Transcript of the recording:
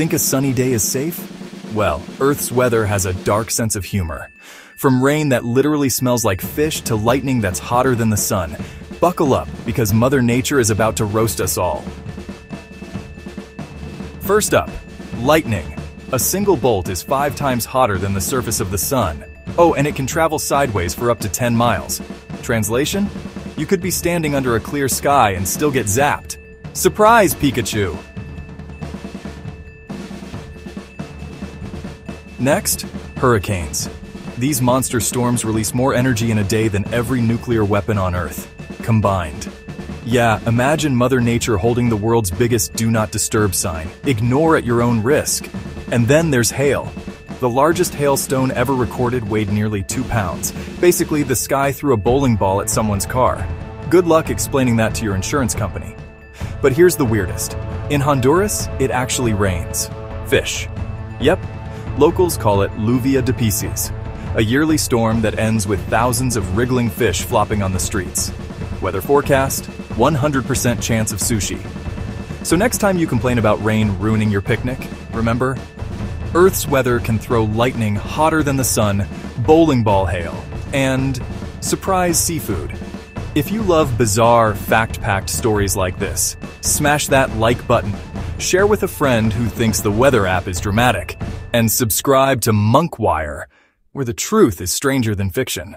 Think a sunny day is safe? Well, Earth's weather has a dark sense of humor. From rain that literally smells like fish to lightning that's hotter than the sun. Buckle up, because Mother Nature is about to roast us all. First up, lightning. A single bolt is five times hotter than the surface of the sun. Oh, and it can travel sideways for up to 10 miles. Translation? You could be standing under a clear sky and still get zapped. Surprise, Pikachu! Next, hurricanes. These monster storms release more energy in a day than every nuclear weapon on Earth, combined. Yeah, imagine Mother Nature holding the world's biggest do not disturb sign. Ignore at your own risk. And then there's hail. The largest hailstone ever recorded weighed nearly two pounds. Basically, the sky threw a bowling ball at someone's car. Good luck explaining that to your insurance company. But here's the weirdest. In Honduras, it actually rains. Fish. Yep, locals call it Lluvia de Peces, a yearly storm that ends with thousands of wriggling fish flopping on the streets. Weather forecast, 100% chance of sushi. So next time you complain about rain ruining your picnic, remember, Earth's weather can throw lightning hotter than the sun, bowling ball hail, and surprise seafood. If you love bizarre, fact-packed stories like this, smash that like button, share with a friend who thinks the weather app is dramatic, and subscribe to Monkwire, where the truth is stranger than fiction.